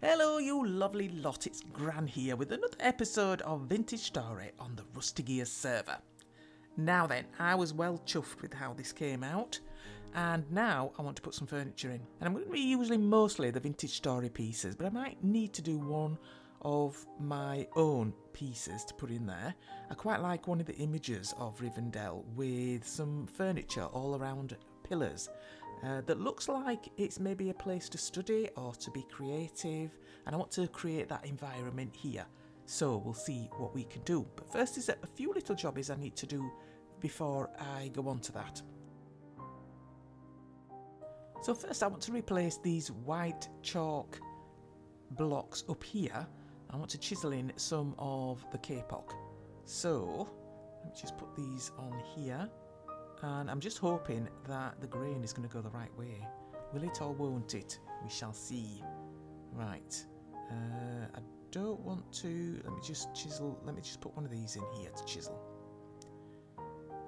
Hello, you lovely lot, it's Gran here with another episode of Vintage Story on the Rusty Gears server. Now then, I was well chuffed with how this came out, and now I want to put some furniture in. And I'm going to be using mostly the Vintage Story pieces, but I might need to do one of my own pieces to put in there. I quite like one of the images of Rivendell with some furniture all around pillars uh, that looks like it's maybe a place to study or to be creative, and I want to create that environment here. So we'll see what we can do. But first is a few little jobbies I need to do before I go on to that. So first I want to replace these white chalk blocks up here. I want to chisel in some of the kapok. So let me just put these on here and I'm just hoping that the grain is going to go the right way. Will it or won't it? We shall see. Right. Uh, I don't want to... Let me just chisel... Let me just put one of these in here to chisel.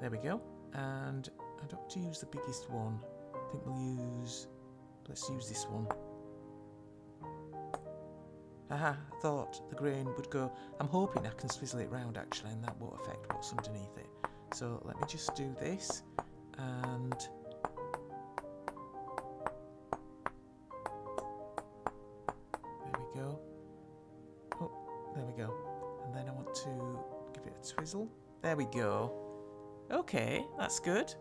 There we go. And I don't want to use the biggest one. I think we'll use... Let's use this one. Aha, thought the grain would go... I'm hoping I can swizzle it round actually and that won't affect what's underneath it. So let me just do this and there we go. Oh, there we go. And then I want to give it a twizzle. There we go. Okay, that's good.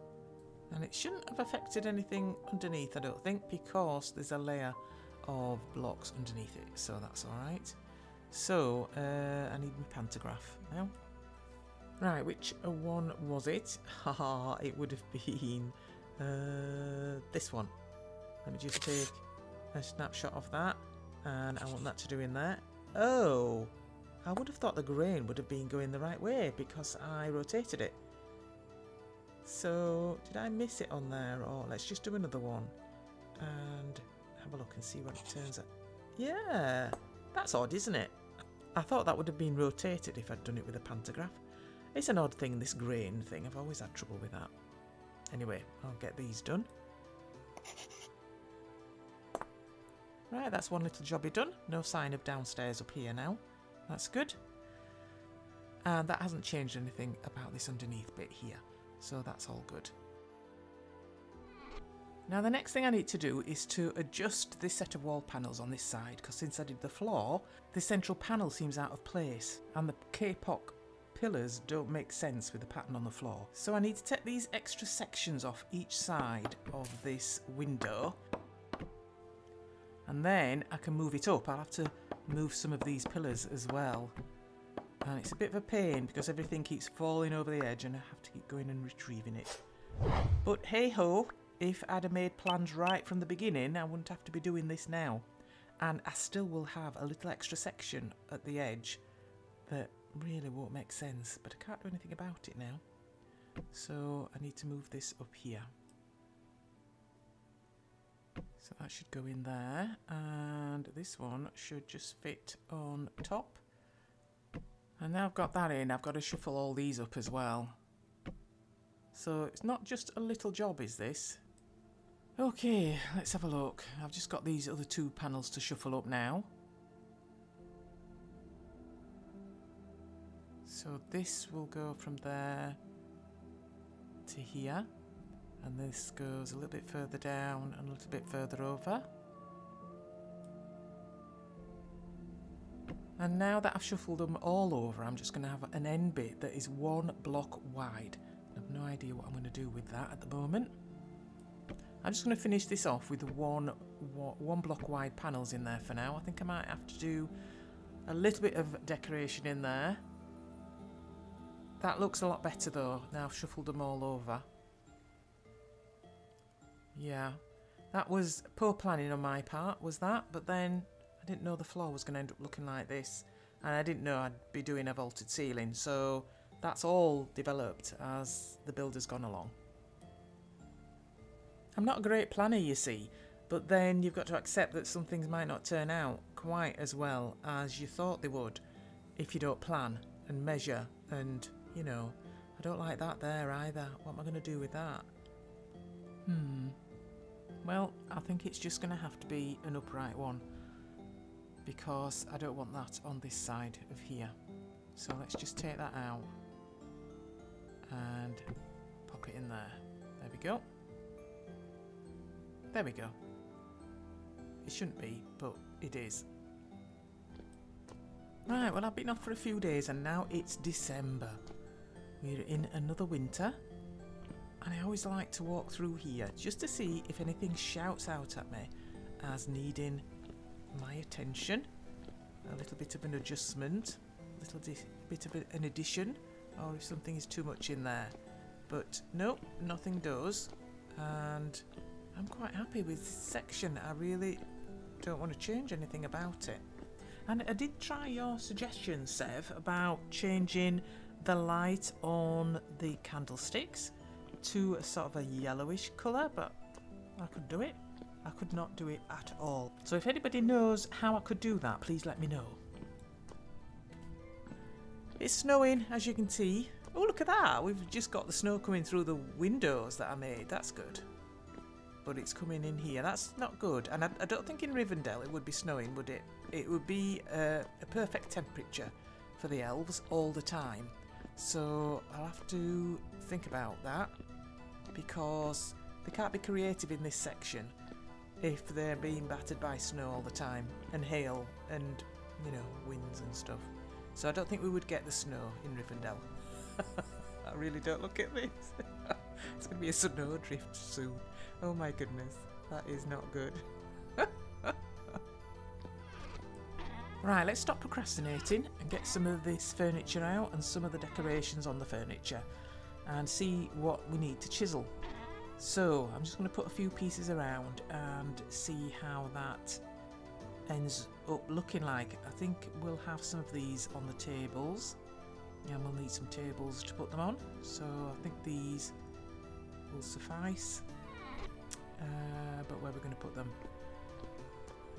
And it shouldn't have affected anything underneath, I don't think, because there's a layer of blocks underneath it, so that's alright. So, uh, I need my pantograph now. Right, which one was it? Haha, it would have been uh, this one. Let me just take a snapshot of that. And I want that to do in there. Oh, I would have thought the grain would have been going the right way because I rotated it. So, did I miss it on there? Or let's just do another one. And have a look and see what it turns out. Yeah, that's odd, isn't it? I thought that would have been rotated if I'd done it with a pantograph. It's an odd thing, this grain thing. I've always had trouble with that. Anyway, I'll get these done. Right, that's one little jobby done. No sign of downstairs up here now. That's good. And that hasn't changed anything about this underneath bit here. So that's all good. Now the next thing I need to do is to adjust this set of wall panels on this side because since I did the floor, the central panel seems out of place and the kapok pillars don't make sense with the pattern on the floor. So I need to take these extra sections off each side of this window and then I can move it up. I'll have to move some of these pillars as well. And it's a bit of a pain because everything keeps falling over the edge and I have to keep going and retrieving it. But hey ho, if I'd have made plans right from the beginning, I wouldn't have to be doing this now. And I still will have a little extra section at the edge that really won't make sense, but I can't do anything about it now. So I need to move this up here. So that should go in there, and this one should just fit on top. And now I've got that in, I've got to shuffle all these up as well. So it's not just a little job, is this? Okay, let's have a look. I've just got these other two panels to shuffle up now. So this will go from there to here. And this goes a little bit further down and a little bit further over. And now that I've shuffled them all over, I'm just going to have an end bit that is one block wide. I have no idea what I'm going to do with that at the moment. I'm just going to finish this off with one, one block wide panels in there for now. I think I might have to do a little bit of decoration in there. That looks a lot better though. Now I've shuffled them all over. Yeah. That was poor planning on my part, was that? But then I didn't know the floor was going to end up looking like this. And I didn't know I'd be doing a vaulted ceiling. So that's all developed as the builder's gone along. I'm not a great planner, you see. But then you've got to accept that some things might not turn out quite as well as you thought they would if you don't plan and measure and you know, I don't like that there either. What am I going to do with that? Hmm. Well, I think it's just going to have to be an upright one. because I don't want that on this side of here. So let's just take that out and pop it in there. There we go. There we go. It shouldn't be, but it is. Right, well I've been off for a few days and now it's December. We're in another winter and I always like to walk through here just to see if anything shouts out at me as needing my attention. A little bit of an adjustment, a little bit of an addition, or if something is too much in there. But no, nothing does. And I'm quite happy with this section. I really don't want to change anything about it. And I did try your suggestion, Sev, about changing the light on the candlesticks to a sort of a yellowish colour, but I could do it. I could not do it at all. So if anybody knows how I could do that, please let me know. It's snowing, as you can see. Oh, look at that. We've just got the snow coming through the windows that I made. That's good. But it's coming in here. That's not good. And I, I don't think in Rivendell it would be snowing, would it? It would be uh, a perfect temperature for the elves all the time. So I'll have to think about that because they can't be creative in this section if they're being battered by snow all the time and hail and, you know, winds and stuff. So I don't think we would get the snow in Rivendell. I really don't look at this. it's going to be a snow drift soon. Oh my goodness, that is not good. Right, let's stop procrastinating and get some of this furniture out and some of the decorations on the furniture and see what we need to chisel. So I'm just going to put a few pieces around and see how that ends up looking like. I think we'll have some of these on the tables. and we'll need some tables to put them on. So I think these will suffice. Uh, but where we're going to put them?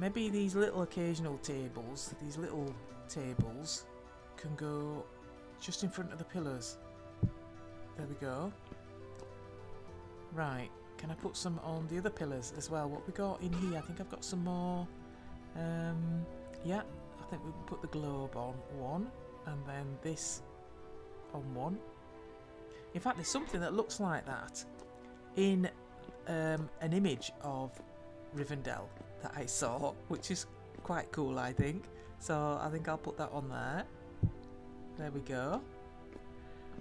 Maybe these little occasional tables, these little tables, can go just in front of the pillars. There we go. Right, can I put some on the other pillars as well? What we got in here? I think I've got some more. Um, yeah, I think we can put the globe on one, and then this on one. In fact, there's something that looks like that in um, an image of Rivendell that I saw, which is quite cool, I think. So I think I'll put that on there. There we go.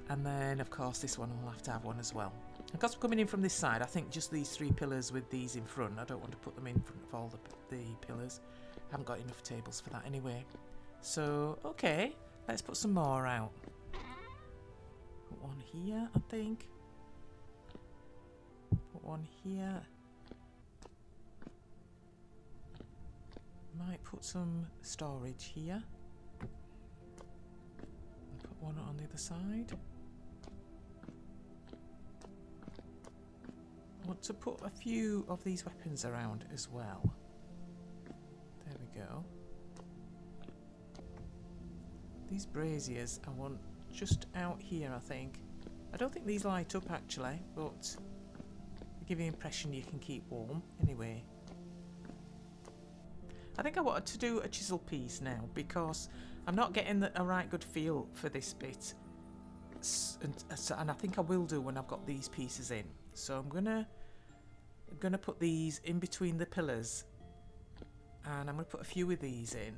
And then, of course, this one will have to have one as well. Because we're coming in from this side, I think just these three pillars with these in front. I don't want to put them in front of all the, the pillars. I haven't got enough tables for that anyway. So, okay, let's put some more out. Put one here, I think. Put one here. Might put some storage here. Put one on the other side. I want to put a few of these weapons around as well. There we go. These braziers I want just out here, I think. I don't think these light up actually, but they give the impression you can keep warm. Anyway. I think I wanted to do a chisel piece now because I'm not getting the, a right good feel for this bit. And, uh, and I think I will do when I've got these pieces in. So I'm gonna I'm going to put these in between the pillars and I'm going to put a few of these in.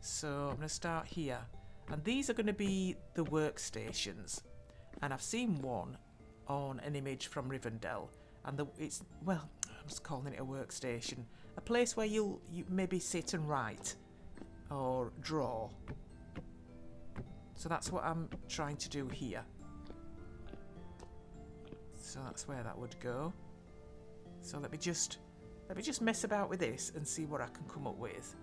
So I'm going to start here and these are going to be the workstations and I've seen one on an image from Rivendell and the, it's, well, I'm just calling it a workstation. A place where you'll you maybe sit and write or draw. So that's what I'm trying to do here. So that's where that would go. So let me just let me just mess about with this and see what I can come up with.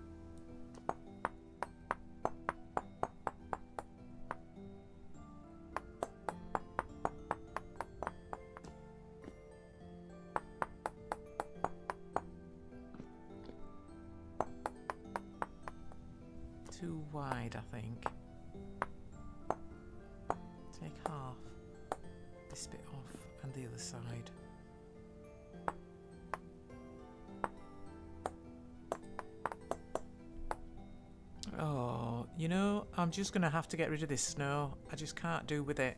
Just going to have to get rid of this snow. I just can't do with it.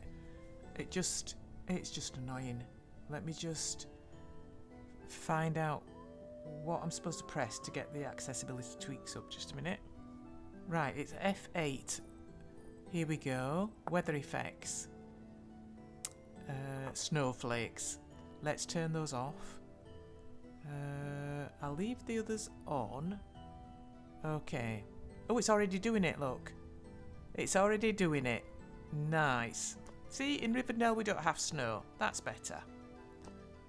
It just, it's just annoying. Let me just find out what I'm supposed to press to get the accessibility tweaks up. Just a minute. Right, it's F8. Here we go. Weather effects. Uh, snowflakes. Let's turn those off. Uh, I'll leave the others on. Okay. Oh, it's already doing it, look. It's already doing it. Nice. See, in Rivendell we don't have snow. That's better.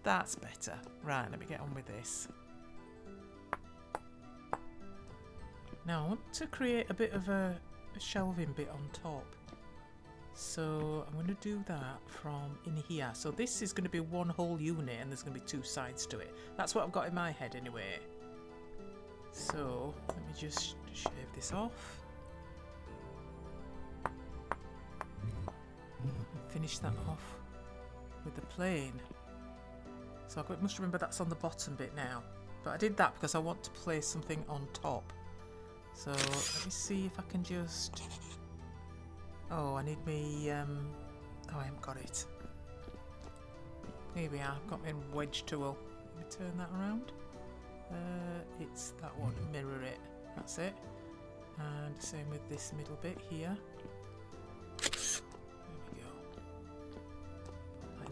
That's better. Right, let me get on with this. Now, I want to create a bit of a, a shelving bit on top. So I'm going to do that from in here. So this is going to be one whole unit and there's going to be two sides to it. That's what I've got in my head anyway. So let me just shave this off. Finish that off with the plane. So I must remember that's on the bottom bit now. But I did that because I want to place something on top. So let me see if I can just... Oh, I need me... Um... Oh, I haven't got it. Here we are, I've got my wedge tool. Let me turn that around. Uh, it's that one, mirror it. That's it. And same with this middle bit here.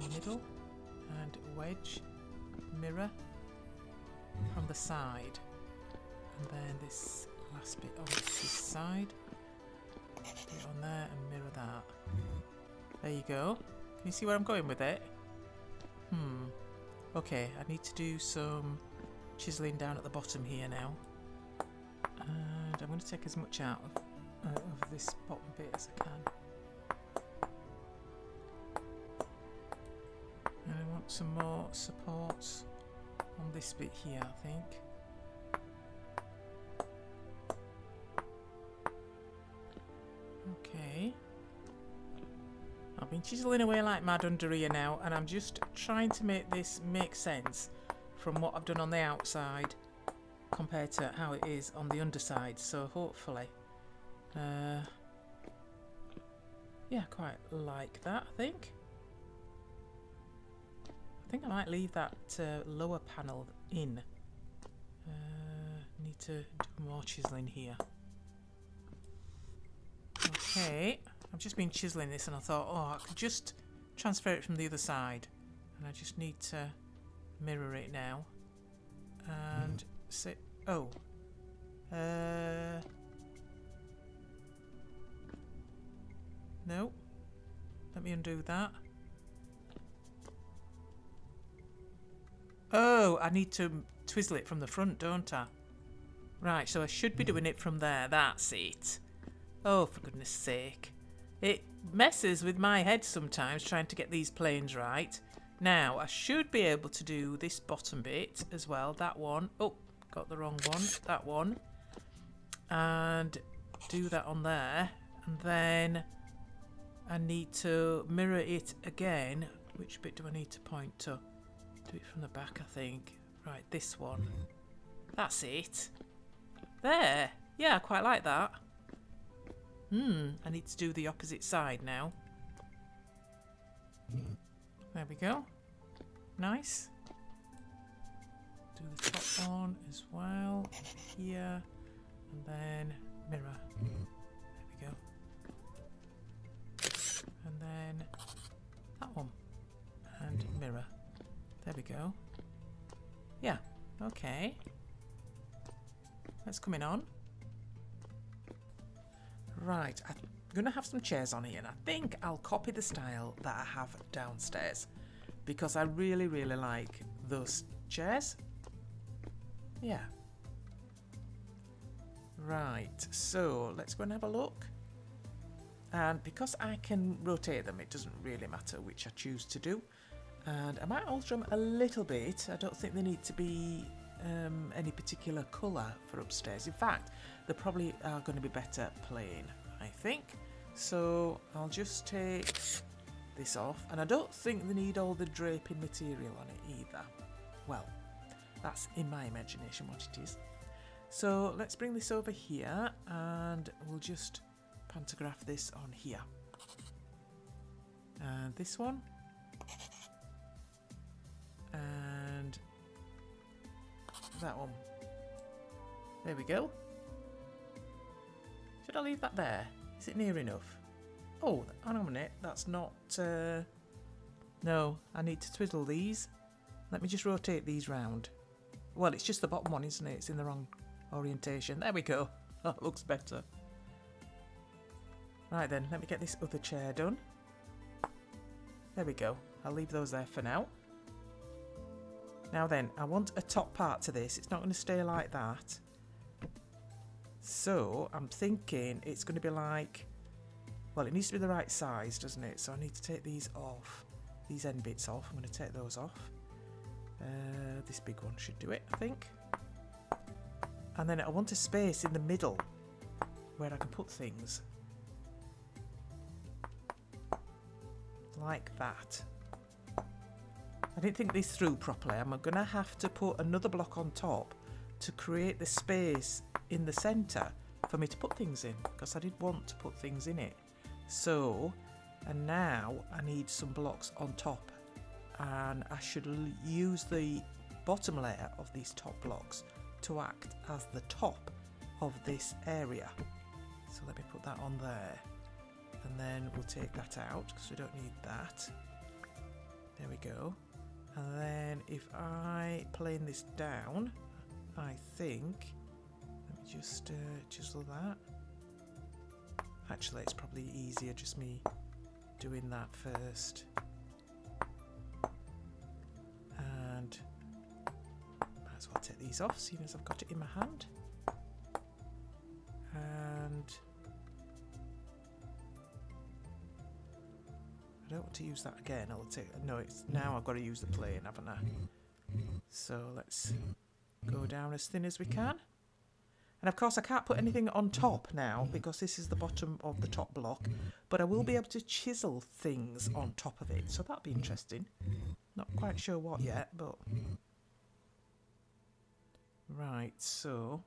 Middle. And wedge, mirror from the side. And then this last bit on this side. Put it on there and mirror that. There you go. Can you see where I'm going with it? Hmm. Okay, I need to do some chiseling down at the bottom here now. And I'm going to take as much out of, uh, of this bottom bit as I can. Some more supports on this bit here, I think. Okay. I've been chiseling away like mad under here now, and I'm just trying to make this make sense from what I've done on the outside compared to how it is on the underside. So hopefully, uh, yeah, quite like that, I think. I think I might leave that uh, lower panel in. Uh, need to do more chiseling here. Okay, I've just been chiseling this and I thought, oh, I could just transfer it from the other side. And I just need to mirror it now. And say, oh. Uh, no. Let me undo that. Oh, I need to twizzle it from the front, don't I? Right, so I should be doing it from there. That's it. Oh, for goodness sake. It messes with my head sometimes trying to get these planes right. Now, I should be able to do this bottom bit as well. That one. Oh, got the wrong one. That one. And do that on there. And then I need to mirror it again. Which bit do I need to point to? Do it from the back, I think. Right, this one. That's it. There. Yeah, I quite like that. Hmm, I need to do the opposite side now. There we go. Nice. Do the top one as well. Here. And then mirror. There we go. And then that one. And mirror. Go. Yeah. Okay. That's coming on. Right, I'm to have some chairs on here and I think I'll copy the style that I have downstairs because I really, really like those chairs. Yeah. Right, so let's go and have a look. And because I can rotate them, it doesn't really matter which I choose to do. And I might alter them a little bit. I don't think they need to be um, any particular colour for upstairs. In fact, they probably are going to be better plain, I think. So I'll just take this off. And I don't think they need all the draping material on it either. Well, that's in my imagination what it is. So let's bring this over here and we'll just pantograph this on here. And this one. That one. There we go. Should I leave that there? Is it near enough? Oh, hang on a minute. That's not... Uh... No, I need to twiddle these. Let me just rotate these round. Well, it's just the bottom one, isn't it? It's in the wrong orientation. There we go. That looks better. Right then, let me get this other chair done. There we go. I'll leave those there for now. Now then, I want a top part to this. It's not going to stay like that. So, I'm thinking it's going to be like... Well, it needs to be the right size, doesn't it? So I need to take these off. These end bits off. I'm going to take those off. Uh, this big one should do it, I think. And then I want a space in the middle where I can put things. Like that. I didn't think this through properly. I'm going to have to put another block on top to create the space in the centre for me to put things in because I did want to put things in it. So, and now I need some blocks on top and I should use the bottom layer of these top blocks to act as the top of this area. So let me put that on there and then we'll take that out because we don't need that. There we go. And then if I plane this down, I think, let me just uh, chisel that. Actually, it's probably easier just me doing that first. And might as well take these off, seeing as I've got it in my hand. And To use that again. I'll take. No, it's now I've got to use the plane, haven't I? So let's go down as thin as we can. And of course I can't put anything on top now because this is the bottom of the top block. But I will be able to chisel things on top of it. So that'll be interesting. Not quite sure what yet, but... Right, so...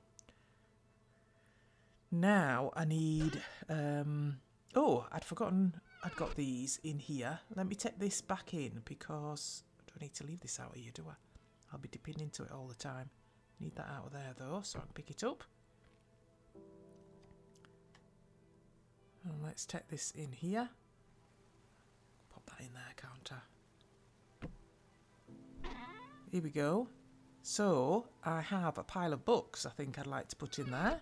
Now I need... Um... Oh, I'd forgotten I'd got these in here. Let me take this back in because I don't need to leave this out here, do I? I'll be dipping into it all the time. Need that out of there though, so I can pick it up. And let's take this in here. Pop that in there, can't Here we go. So, I have a pile of books I think I'd like to put in there.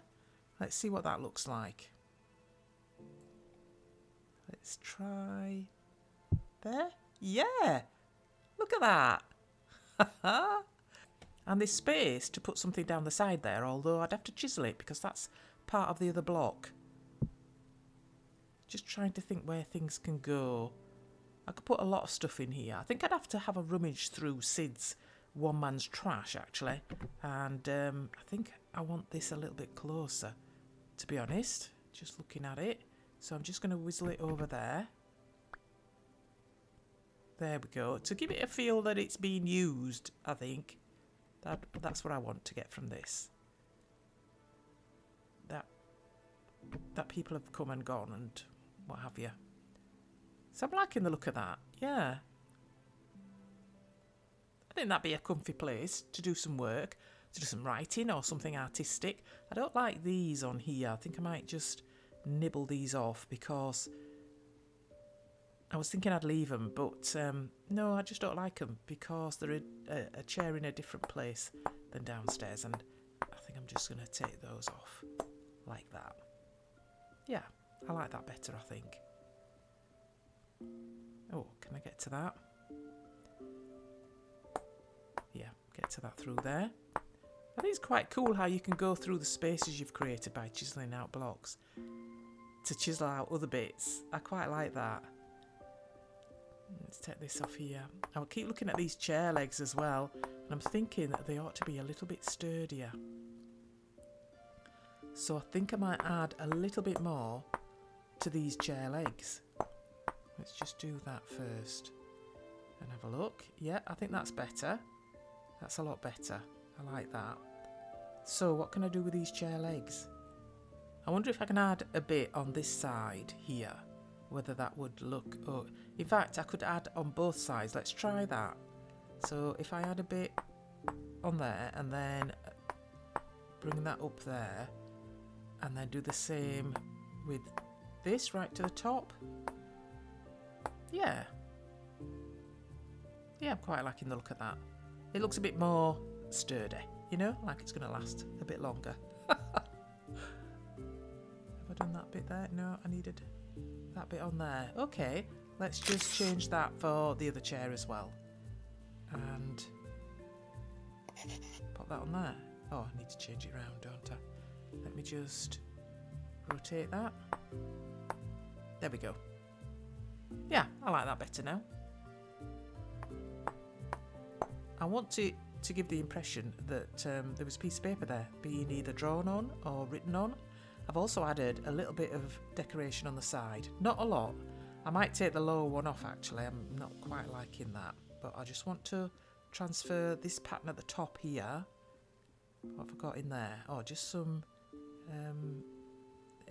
Let's see what that looks like. Let's try... There? Yeah! Look at that! and there's space to put something down the side there, although I'd have to chisel it because that's part of the other block. Just trying to think where things can go. I could put a lot of stuff in here. I think I'd have to have a rummage through Sid's one man's trash, actually. And um, I think I want this a little bit closer, to be honest. Just looking at it. So I'm just going to whizzle it over there. There we go. To give it a feel that it's being used, I think. That That's what I want to get from this. That, that people have come and gone and what have you. So I'm liking the look of that. Yeah. I think that'd be a comfy place to do some work, to do some writing or something artistic. I don't like these on here. I think I might just nibble these off because I was thinking I'd leave them, but um, no, I just don't like them because they're a, a, a chair in a different place than downstairs, and I think I'm just going to take those off like that. Yeah, I like that better, I think. Oh, can I get to that? Yeah, get to that through there. I think it's quite cool how you can go through the spaces you've created by chiselling out blocks to chisel out other bits. I quite like that. Let's take this off here. I will keep looking at these chair legs as well, and I'm thinking that they ought to be a little bit sturdier. So I think I might add a little bit more to these chair legs. Let's just do that first and have a look. Yeah, I think that's better. That's a lot better. I like that. So what can I do with these chair legs? I wonder if I can add a bit on this side here. Whether that would look... Oh, in fact, I could add on both sides. Let's try that. So if I add a bit on there and then bring that up there and then do the same with this right to the top. Yeah. Yeah, I'm quite liking the look of that. It looks a bit more sturdy, you know, like it's going to last a bit longer. That bit there? No, I needed that bit on there. Okay, let's just change that for the other chair as well. And pop that on there. Oh, I need to change it around, don't I? Let me just rotate that. There we go. Yeah, I like that better now. I want to, to give the impression that um, there was a piece of paper there being either drawn on or written on. I've also added a little bit of decoration on the side. Not a lot. I might take the lower one off actually, I'm not quite liking that. But I just want to transfer this pattern at the top here. What have I got in there? Oh, just some um,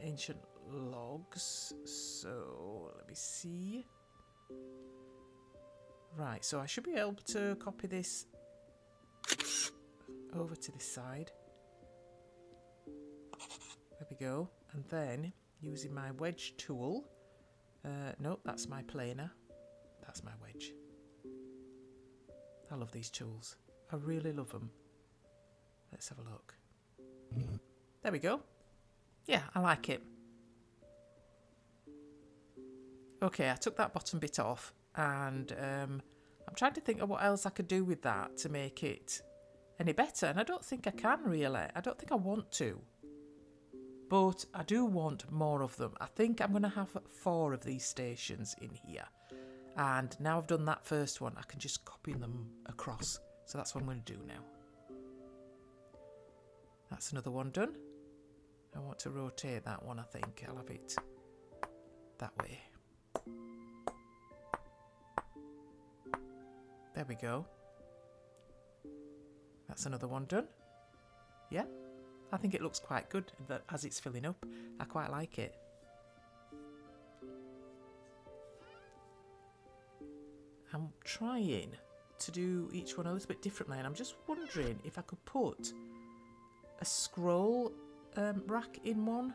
ancient logs. So let me see. Right, so I should be able to copy this over to this side. There we go. And then using my wedge tool. Uh, no, that's my planer. That's my wedge. I love these tools. I really love them. Let's have a look. There we go. Yeah, I like it. Okay, I took that bottom bit off and um, I'm trying to think of what else I could do with that to make it any better. And I don't think I can really. I don't think I want to. But I do want more of them. I think I'm going to have four of these stations in here. And now I've done that first one, I can just copy them across. So that's what I'm going to do now. That's another one done. I want to rotate that one, I think. I'll have it that way. There we go. That's another one done. Yeah, I think it looks quite good that as it's filling up. I quite like it. I'm trying to do each one a little bit differently and I'm just wondering if I could put a scroll um, rack in one.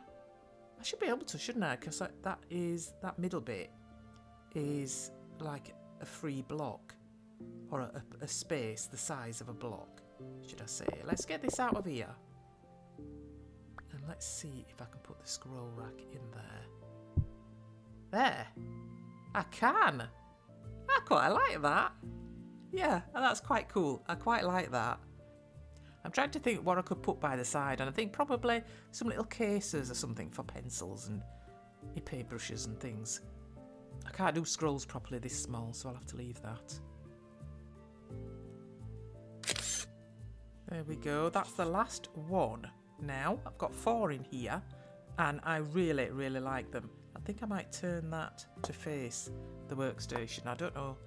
I should be able to, shouldn't I? Because that is, that middle bit is like a free block or a, a, space the size of a block, should I say. Let's get this out of here. Let's see if I can put the scroll rack in there. There. I can. I quite like that. Yeah, that's quite cool. I quite like that. I'm trying to think what I could put by the side, and I think probably some little cases or something for pencils and paintbrushes and things. I can't do scrolls properly this small, so I'll have to leave that. There we go. That's the last one. Now, I've got four in here, and I really, really like them. I think I might turn that to face the workstation. I don't know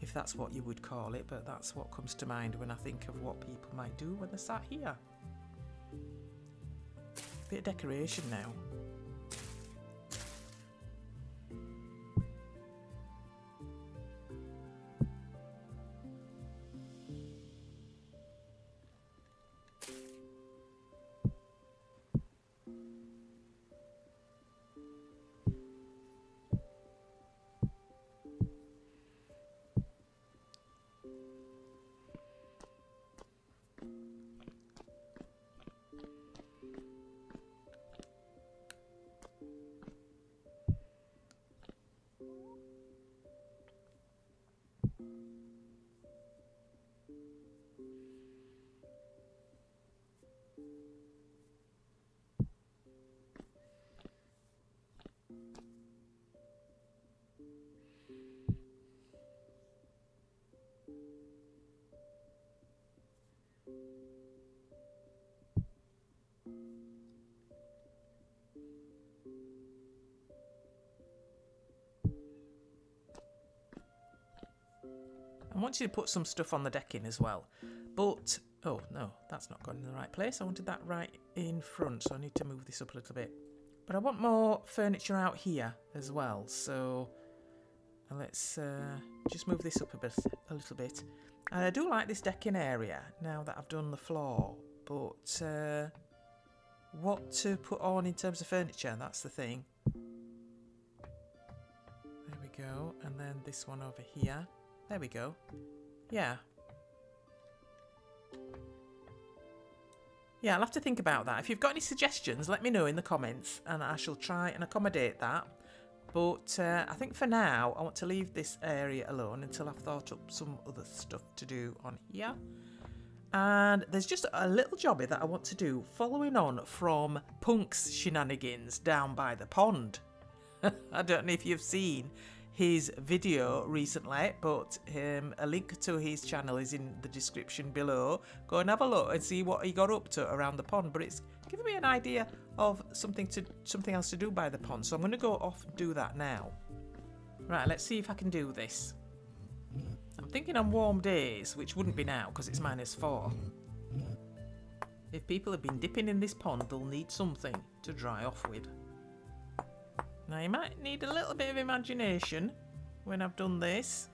if that's what you would call it, but that's what comes to mind when I think of what people might do when they're sat here. Bit of decoration now. I want you to put some stuff on the decking as well. But Oh, no, that's not gone in the right place. I wanted that right in front, so I need to move this up a little bit. But I want more furniture out here as well, so let's uh, just move this up a bit, a little bit. And I do like this decking area now that I've done the floor, but uh, what to put on in terms of furniture, that's the thing. There we go, and then this one over here. There we go. Yeah. Yeah, I'll have to think about that. If you've got any suggestions, let me know in the comments and I shall try and accommodate that. But uh, I think for now, I want to leave this area alone until I've thought up some other stuff to do on here. And there's just a little jobby that I want to do following on from Punk's shenanigans down by the pond. I don't know if you've seen his video recently, but um, a link to his channel is in the description below. Go and have a look and see what he got up to around the pond. But it's giving me an idea of something to something else to do by the pond. So I'm going to go off and do that now. Right, let's see if I can do this. I'm thinking on warm days, which wouldn't be now because it's minus four. If people have been dipping in this pond, they'll need something to dry off with. Now you might need a little bit of imagination when I've done this.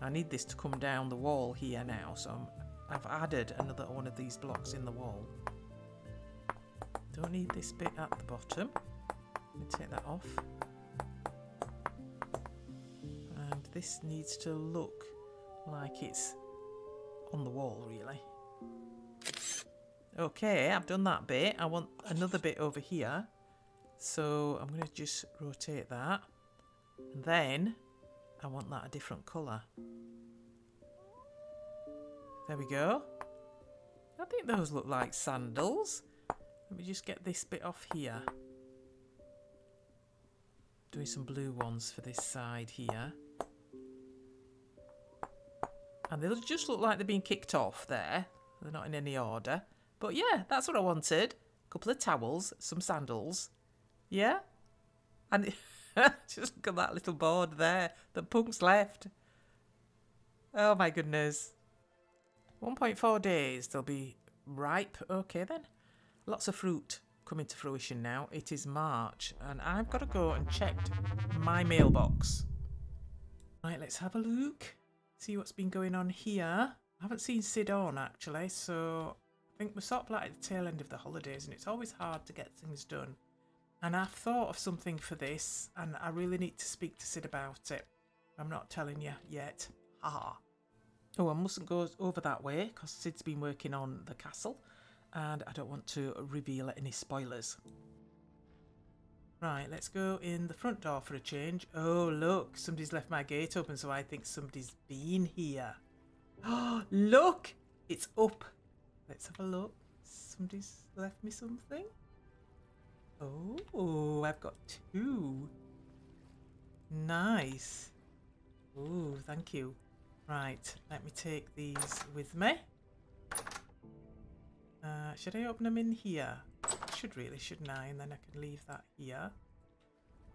I need this to come down the wall here now, so i have added another one of these blocks in the wall. Don't need this bit at the bottom. Let me take that off. And this needs to look like it's on the wall, really. Okay, I've done that bit. I want another bit over here. So I'm going to just rotate that. And then I want that a different colour. There we go. I think those look like sandals. Let me just get this bit off here. Doing some blue ones for this side here. And they'll just look like they're being kicked off there. They're not in any order. But yeah, that's what I wanted. A couple of towels, some sandals. Yeah? And just look at that little board there. The punk's left. Oh my goodness. 1.4 days, they'll be ripe. Okay then. Lots of fruit coming to fruition now. It is March and I've got to go and check my mailbox. Right, let's have a look. See what's been going on here. I haven't seen Sid on actually, so I think we're sort of like at the tail end of the holidays and it's always hard to get things done. And I've thought of something for this and I really need to speak to Sid about it. I'm not telling you yet. Haha. Oh, I mustn't go over that way because Sid's been working on the castle and I don't want to reveal any spoilers. Right, let's go in the front door for a change. Oh, look, somebody's left my gate open, so I think somebody's been here. Oh, look, it's up. Let's have a look. Somebody's left me something. Oh, I've got two. Nice. Oh, thank you. Right, let me take these with me. Uh, should I open them in here? I should really, shouldn't I? And then I can leave that here.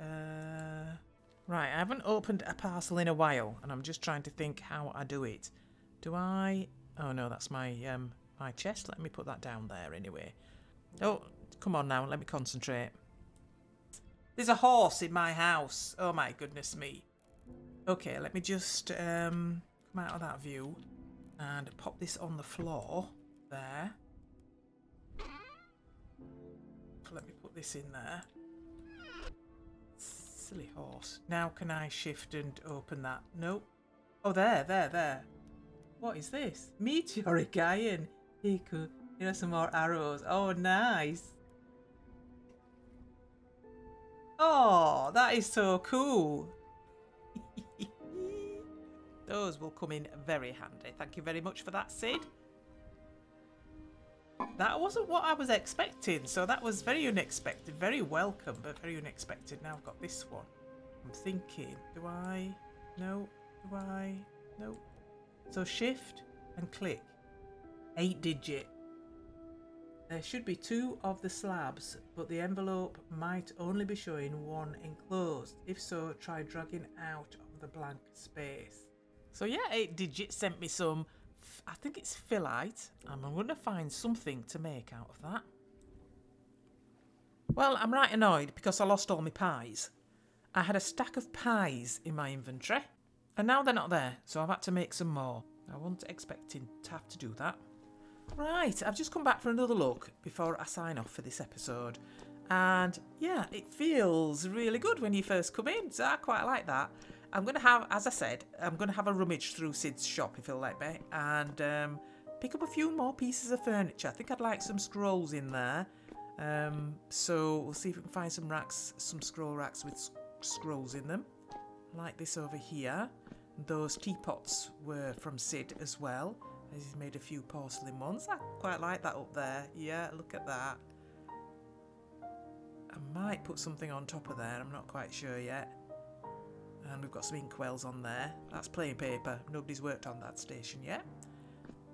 Uh, right, I haven't opened a parcel in a while, and I'm just trying to think how I do it. Do I... Oh no, that's my um, my chest. Let me put that down there anyway. Oh, come on now, let me concentrate. There's a horse in my house. Oh my goodness me. Okay, let me just um, come out of that view and pop this on the floor there. Let me put this in there. Silly horse. Now can I shift and open that? Nope. Oh, there, there, there. What is this? Meteoric iron. Could. Here are some more arrows. Oh, nice. Oh, that is so cool. Those will come in very handy. Thank you very much for that, Sid. That wasn't what I was expecting, so that was very unexpected. Very welcome, but very unexpected. Now I've got this one. I'm thinking, do I? No. Do I? No. So shift and click. Eight digit. There should be two of the slabs, but the envelope might only be showing one enclosed. If so, try dragging out of the blank space. So yeah, 8 Digit sent me some, I think it's phyllite, and I'm going to find something to make out of that. Well, I'm right annoyed because I lost all my pies. I had a stack of pies in my inventory, and now they're not there, so I've had to make some more. I wasn't expecting to have to do that. Right, I've just come back for another look before I sign off for this episode. And yeah, it feels really good when you first come in, so I quite like that. I'm going to have, as I said, I'm going to have a rummage through Sid's shop if he'll let me, and um, pick up a few more pieces of furniture. I think I'd like some scrolls in there. Um, so we'll see if we can find some racks, some scroll racks with scrolls in them, like this over here. Those teapots were from Sid as well. He's made a few porcelain ones. I quite like that up there. Yeah, look at that. I might put something on top of there. I'm not quite sure yet. And we've got some inkwells on there. That's plain paper. Nobody's worked on that station yet.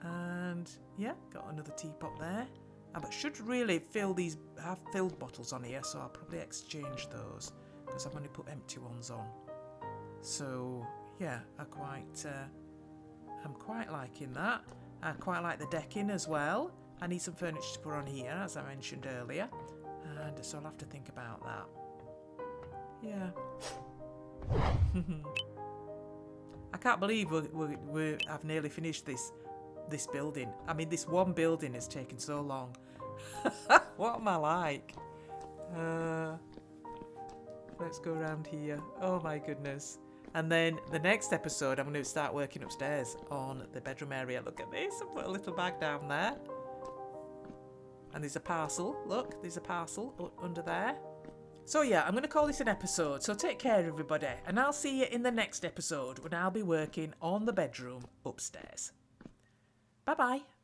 And yeah, got another teapot there. I should really fill these, have filled bottles on here, so I'll probably exchange those because I've only put empty ones on. So yeah, I quite, uh, I'm quite liking that. I quite like the decking as well. I need some furniture to put on here, as I mentioned earlier, and so I'll have to think about that. Yeah. I can't believe we we we I've nearly finished this this building. I mean, this one building has taken so long. what am I like? Uh, let's go around here. Oh my goodness. And then the next episode, I'm going to start working upstairs on the bedroom area. Look at this. I put a little bag down there. And there's a parcel. Look, there's a parcel under there. So yeah, I'm going to call this an episode. So take care, everybody. And I'll see you in the next episode when I'll be working on the bedroom upstairs. Bye bye.